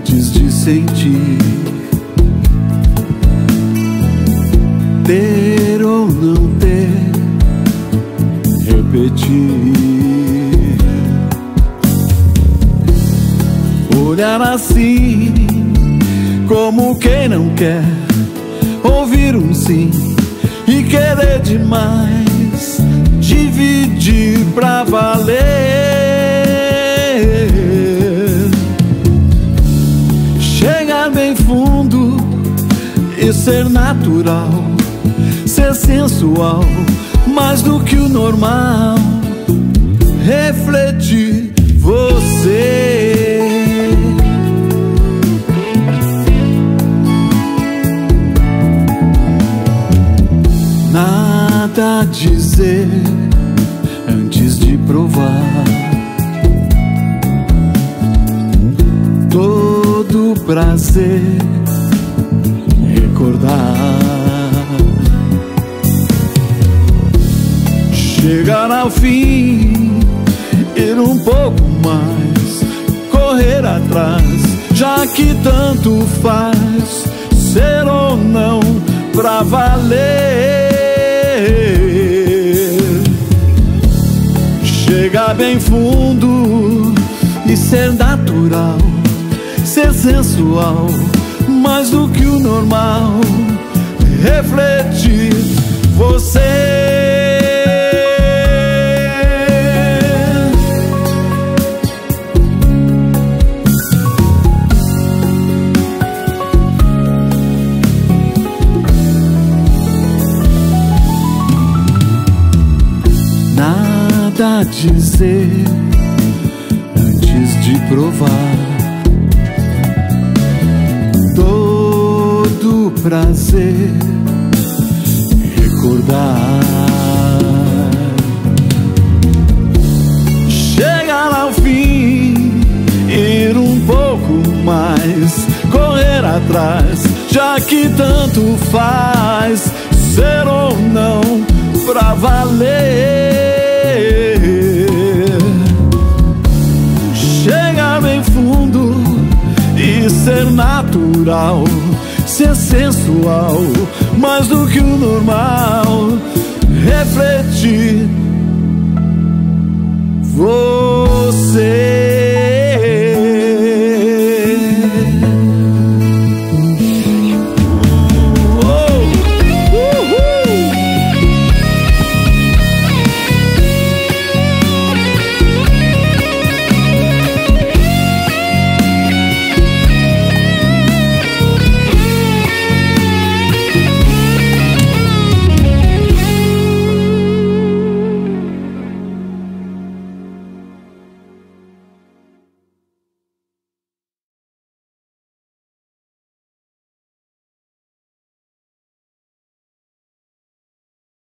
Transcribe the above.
antes de sentir. Ter ou não ter, repetir. Olhar assim, como quem não quer ouvir um sim e querer demais dividir pra valer. Ser natural, ser sensual, mais do que o normal. Refletir você. Nada dizer antes de provar. Todo prazer Chegar ao fim, ir um pouco mais, correr atrás, já que tanto faz ser ou não pra valer. Chegar bem fundo e ser natural, ser sensual, mais do que o normal. Refletir você. Dizer antes de provar. Todo prazer recordar. Chegar ao fim, ir um pouco mais, correr atrás, já que tanto faz natural, ser sensual, mais do que o normal. Refletir. Vou